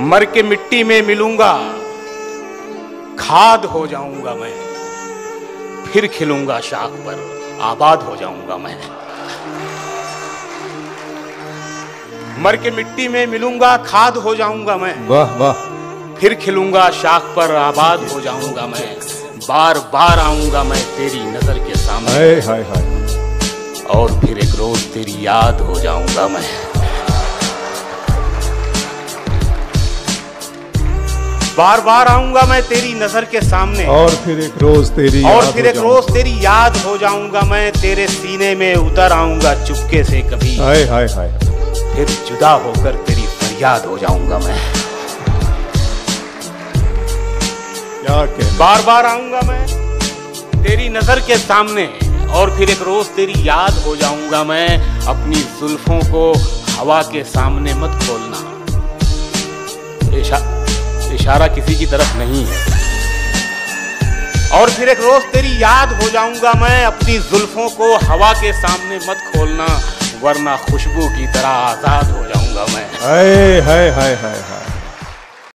मर के मिट्टी में मिलूँगा खाद हो जाऊँगा मैं फिर खिलूँगा शाख पर आबाद हो जाऊँगा मैं। मर के मिट्टी में मिलूँगा खाद हो जाऊँगा मैं वाह वाह। फिर खिलूँगा शाख पर आबाद हो जाऊँगा मैं बार बार आऊँगा मैं तेरी नज़र के सामने। हाय हाय हाय। और फिर एक रोज तेरी याद हो जाऊँगा मैं। बार बार आऊँगा मैं तेरी नज़र के सामने। और फिर एक रोज तेरी और फिर एक रोज तेरी याद हो जाऊँगा मैं तेरे सीने में उतर आऊँगा चुपके से कभी। हाय हाय हाय। फिर जुदा होकर तेरी फरियाद हो जाऊँगा मैं। क्या कह बार बार आऊँगा मैं तेरी नज़र के सामने। और फिर एक रोज तेरी याद हो जाऊँगा मैं। अपनी जुल्फों को हवा के सामने मत खोलना। इशारा किसी की तरफ़ नहीं है। और फिर एक रोज तेरी याद हो जाऊँगा मैं अपनी जुल्फों को हवा के सामने मत खोलना, वरना खुशबू की तरह आज़ाद हो जाऊँगा मैं। हाय हाय हाय हाय हाय।